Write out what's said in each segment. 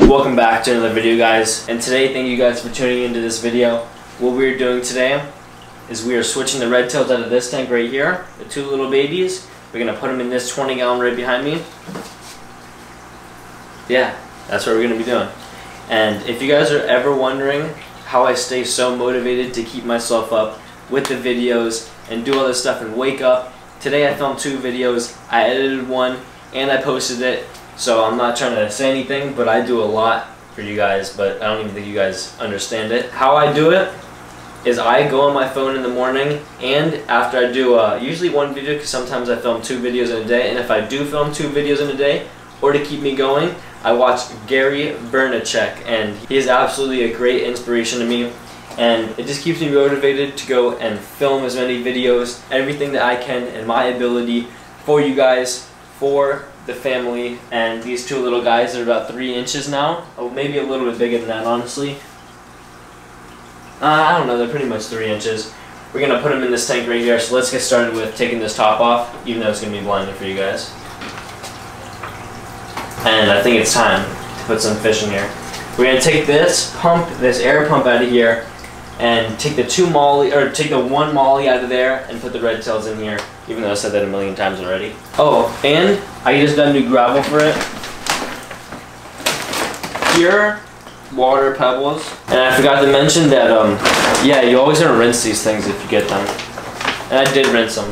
Welcome back to another video guys and today thank you guys for tuning into this video. What we're doing today is we are switching the red tails out of this tank right here, the two little babies. We're going to put them in this 20 gallon right behind me. Yeah, that's what we're going to be doing. And if you guys are ever wondering how I stay so motivated to keep myself up with the videos and do all this stuff and wake up, today I filmed two videos, I edited one and I posted it so I'm not trying to say anything, but I do a lot for you guys, but I don't even think you guys understand it. How I do it is I go on my phone in the morning and after I do uh, usually one video because sometimes I film two videos in a day and if I do film two videos in a day or to keep me going I watch Gary Vaynerchuk and he is absolutely a great inspiration to me and it just keeps me motivated to go and film as many videos everything that I can in my ability for you guys for the family and these two little guys are about three inches now. Oh, maybe a little bit bigger than that, honestly. Uh, I don't know, they're pretty much three inches. We're gonna put them in this tank right here, so let's get started with taking this top off, even though it's gonna be blinding for you guys. And I think it's time to put some fish in here. We're gonna take this pump, this air pump out of here, and take the two molly, or take the one molly out of there and put the red tails in here, even though I said that a million times already. Oh, and I just got new gravel for it. Pure water pebbles. And I forgot to mention that, um, yeah, you always want to rinse these things if you get them. And I did rinse them.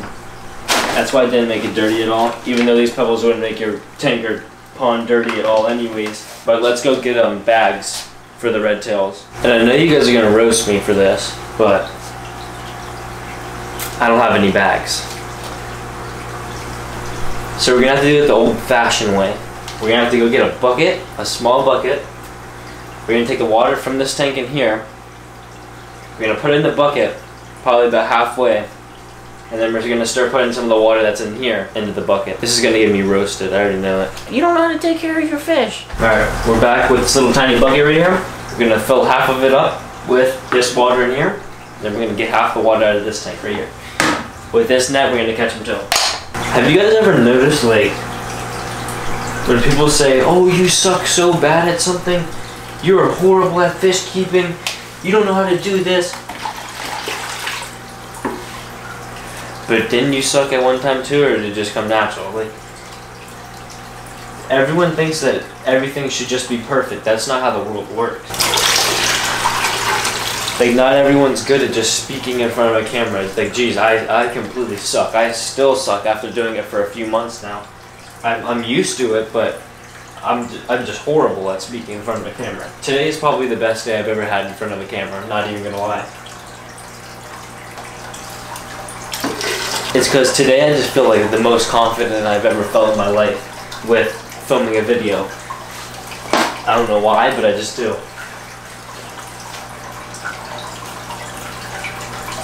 That's why I didn't make it dirty at all, even though these pebbles wouldn't make your tank or pond dirty at all anyways. But let's go get um, bags for the red tails. And I know you guys are gonna roast me for this, but I don't have any bags. So we're gonna have to do it the old fashioned way. We're gonna have to go get a bucket, a small bucket. We're gonna take the water from this tank in here. We're gonna put it in the bucket, probably about halfway. And then we're gonna start putting some of the water that's in here into the bucket. This is gonna get me roasted, I already know it. You don't know how to take care of your fish. Alright, we're back with this little tiny bucket right here. We're gonna fill half of it up with this water in here. Then we're gonna get half the water out of this tank right here. With this net, we're gonna catch them too. Have you guys ever noticed, like, when people say, oh, you suck so bad at something, you're horrible at fish keeping, you don't know how to do this, But didn't you suck at one time too, or did it just come natural? Like, everyone thinks that everything should just be perfect. That's not how the world works. Like, not everyone's good at just speaking in front of a camera. It's like, geez, I, I completely suck. I still suck after doing it for a few months now. I'm, I'm used to it, but I'm, I'm just horrible at speaking in front of a camera. Today is probably the best day I've ever had in front of a camera, I'm not even gonna lie. It's because today I just feel like the most confident I've ever felt in my life with filming a video. I don't know why, but I just do.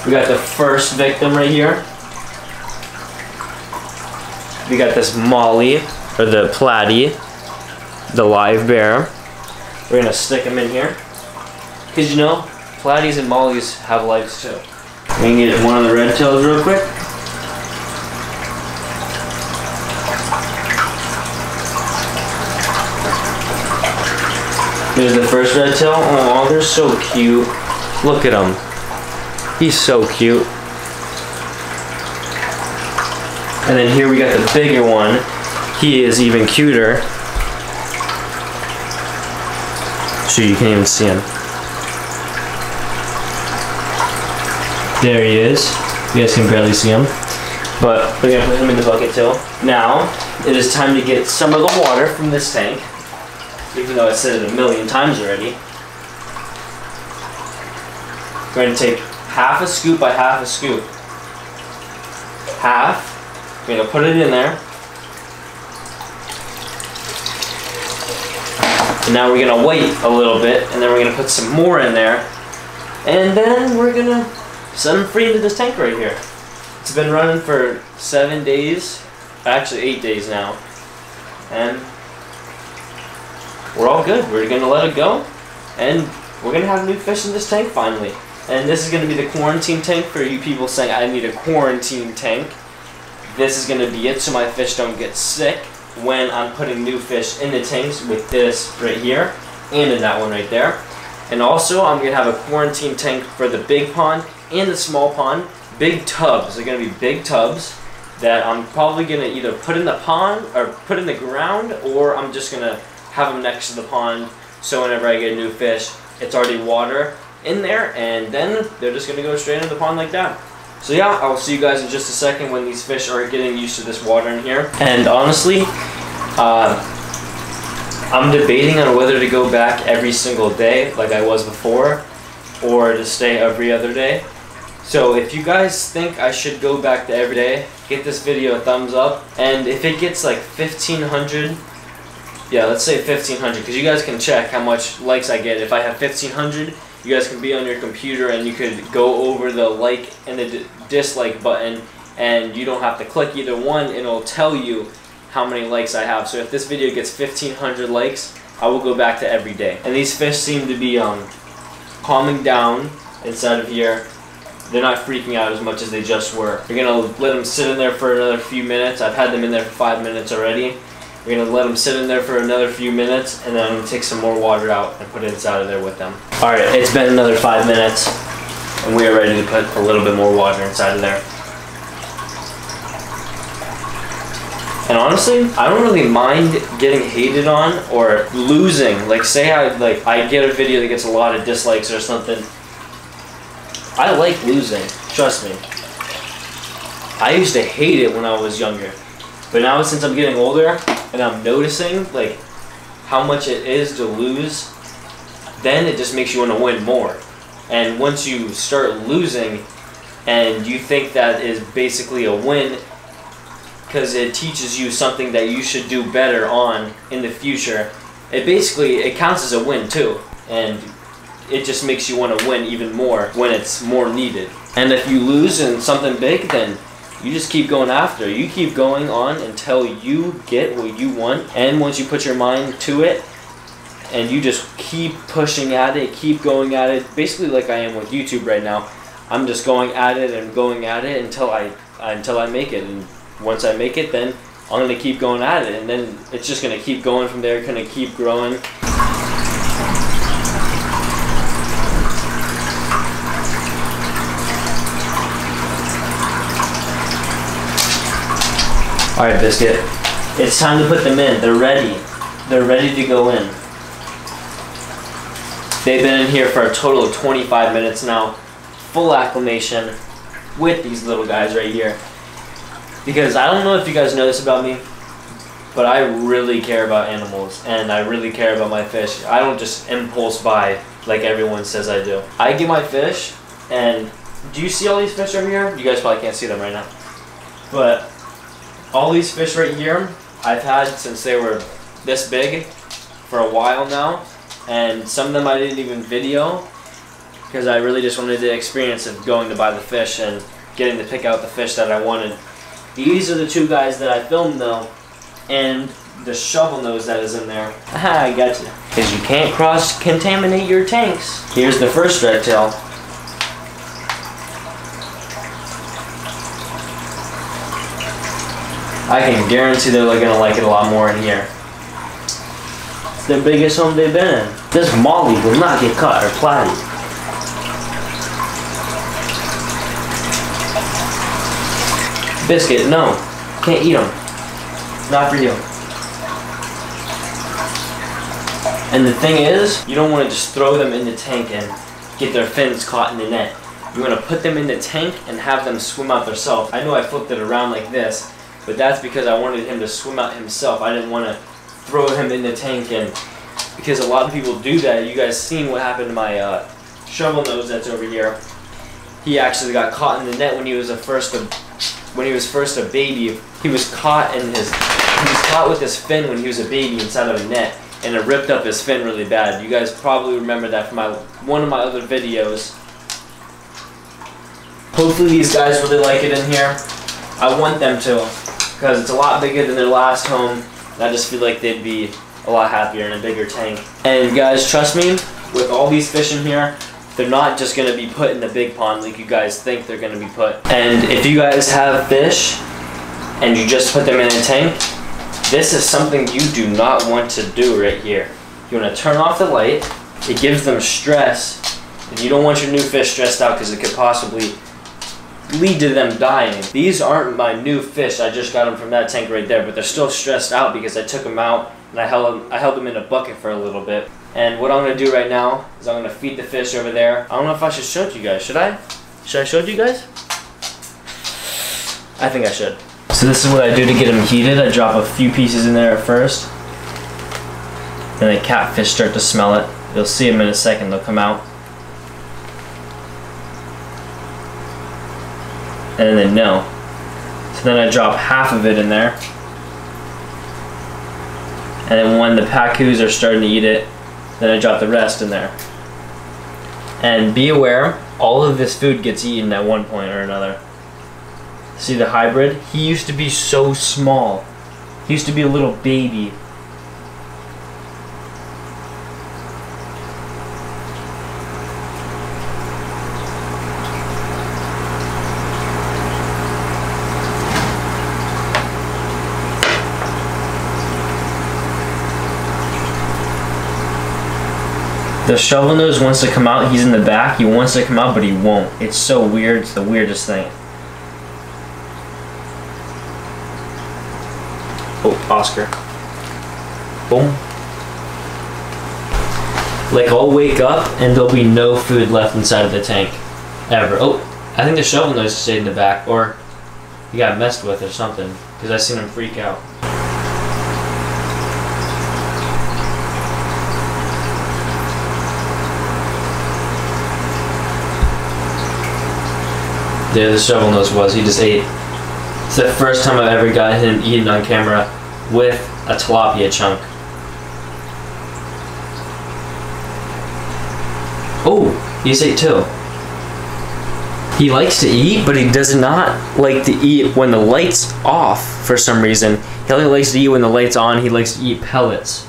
We got the first victim right here. We got this Molly, or the Platy, the live bear. We're gonna stick him in here. Cause you know, Platies and Mollies have lives too. We can get one of the red tails real quick. Here's the first red tail. Oh, they're so cute. Look at him. He's so cute. And then here we got the bigger one. He is even cuter. So you can't even see him. There he is. You guys can barely see him. But we're gonna put him in the bucket too. Now, it is time to get some of the water from this tank even though I said it a million times already. We're going to take half a scoop by half a scoop. Half. We're going to put it in there. And now we're going to wait a little bit, and then we're going to put some more in there. And then we're going to send them free into this tank right here. It's been running for seven days, actually eight days now. And we're all good. We're gonna let it go, and we're gonna have new fish in this tank finally. And this is gonna be the quarantine tank for you people saying I need a quarantine tank. This is gonna be it so my fish don't get sick when I'm putting new fish in the tanks with this right here. and in that one right there. And also, I'm gonna have a quarantine tank for the big pond and the small pond. Big tubs. They're gonna be big tubs that I'm probably gonna either put in the pond or put in the ground, or I'm just gonna have them next to the pond. So whenever I get a new fish, it's already water in there, and then they're just gonna go straight into the pond like that. So yeah, I'll see you guys in just a second when these fish are getting used to this water in here. And honestly, uh, I'm debating on whether to go back every single day like I was before, or to stay every other day. So if you guys think I should go back to every day, get this video a thumbs up. And if it gets like 1500, yeah, let's say 1500, because you guys can check how much likes I get. If I have 1500, you guys can be on your computer and you could go over the like and the dislike button and you don't have to click either one it'll tell you how many likes I have. So if this video gets 1500 likes, I will go back to every day. And these fish seem to be um, calming down inside of here. They're not freaking out as much as they just were. We're gonna let them sit in there for another few minutes. I've had them in there for five minutes already. We're gonna let them sit in there for another few minutes and then I'm gonna take some more water out and put it inside of there with them. Alright, it's been another five minutes and we are ready to put a little bit more water inside of there. And honestly, I don't really mind getting hated on or losing. Like say I like I get a video that gets a lot of dislikes or something. I like losing, trust me. I used to hate it when I was younger. But now since I'm getting older and I'm noticing like how much it is to lose, then it just makes you want to win more. And once you start losing and you think that is basically a win because it teaches you something that you should do better on in the future, it basically it counts as a win too. And it just makes you want to win even more when it's more needed. And if you lose in something big, then you just keep going after. You keep going on until you get what you want. And once you put your mind to it, and you just keep pushing at it, keep going at it, basically like I am with YouTube right now. I'm just going at it and going at it until I until I make it. And once I make it, then I'm gonna keep going at it, and then it's just gonna keep going from there. Gonna keep growing. Alright, Biscuit. It's time to put them in. They're ready. They're ready to go in. They've been in here for a total of 25 minutes now. Full acclimation with these little guys right here. Because I don't know if you guys know this about me, but I really care about animals and I really care about my fish. I don't just impulse buy like everyone says I do. I get my fish and do you see all these fish over here? You guys probably can't see them right now. But all these fish right here, I've had since they were this big for a while now. And some of them I didn't even video because I really just wanted the experience of going to buy the fish and getting to pick out the fish that I wanted. These are the two guys that I filmed though, and the shovel nose that is in there. I got you. Because you can't cross-contaminate your tanks. Here's the first red tail. I can guarantee they're gonna like it a lot more in here. It's the biggest home they've been in. This molly will not get cut or platted. Biscuit, no. Can't eat them. Not for you. And the thing is, you don't want to just throw them in the tank and get their fins caught in the net. You want to put them in the tank and have them swim out themselves. I know I flipped it around like this, but that's because I wanted him to swim out himself. I didn't want to throw him in the tank and because a lot of people do that. You guys seen what happened to my uh, shovel nose that's over here. He actually got caught in the net when he was a first a, when he was first a baby. He was caught in his he was caught with his fin when he was a baby inside of a net and it ripped up his fin really bad. You guys probably remember that from my one of my other videos. Hopefully these guys really like it in here. I want them to because it's a lot bigger than their last home. I just feel like they'd be a lot happier in a bigger tank. And guys, trust me, with all these fish in here, they're not just to be put in the big pond like you guys think they're to be put. And if you guys have fish and you just put them in a tank, this is something you do not want to do right here. You want to turn off the light. It gives them stress, and you don't want your new fish stressed out because it could possibly lead to them dying. These aren't my new fish. I just got them from that tank right there, but they're still stressed out because I took them out and I held them, I held them in a bucket for a little bit. And what I'm gonna do right now is I'm gonna feed the fish over there. I don't know if I should show it to you guys. Should I? Should I show it to you guys? I think I should. So this is what I do to get them heated. I drop a few pieces in there at first. Then the catfish start to smell it. You'll see them in a second. They'll come out. And then know. So then I drop half of it in there. And then when the pacus are starting to eat it, then I drop the rest in there. And be aware, all of this food gets eaten at one point or another. See the hybrid? He used to be so small. He used to be a little baby. The shovel nose wants to come out. He's in the back. He wants to come out, but he won't. It's so weird. It's the weirdest thing. Oh, Oscar. Boom. Like, I'll wake up and there'll be no food left inside of the tank. Ever. Oh, I think the shovel nose stayed in the back. Or he got messed with or something. Because I seen him freak out. There, the shovel nose was. He just ate. It's the first time I've ever got him eaten on camera with a tilapia chunk. Oh, he's ate too. He likes to eat, but he does not like to eat when the light's off for some reason. He only likes to eat when the light's on. He likes to eat pellets.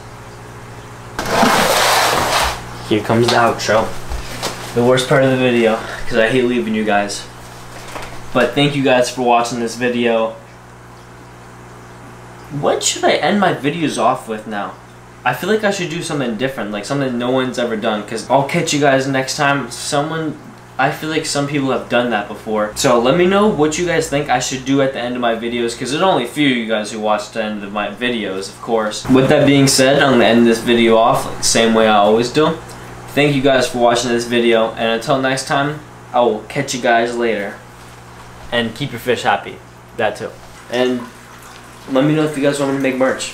Here comes the outro. The worst part of the video, because I hate leaving you guys. But thank you guys for watching this video. What should I end my videos off with now? I feel like I should do something different, like something no one's ever done, because I'll catch you guys next time. Someone, I feel like some people have done that before. So let me know what you guys think I should do at the end of my videos, because there's only a few of you guys who watch the end of my videos, of course. With that being said, I'm going to end this video off like same way I always do. Thank you guys for watching this video, and until next time, I will catch you guys later and keep your fish happy. That too. And let me know if you guys want me to make merch.